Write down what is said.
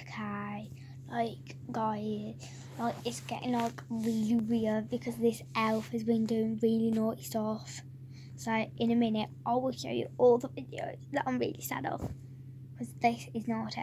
Okay, like guys, like it's getting like really weird because this elf has been doing really naughty stuff. So in a minute, I will show you all the videos that I'm really sad of because this is naughty.